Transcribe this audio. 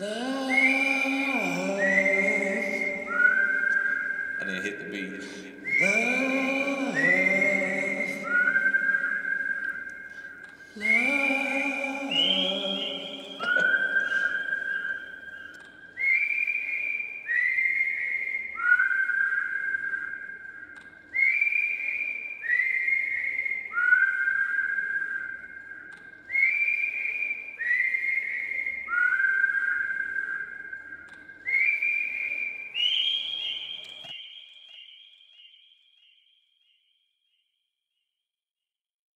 I didn't hit the beat.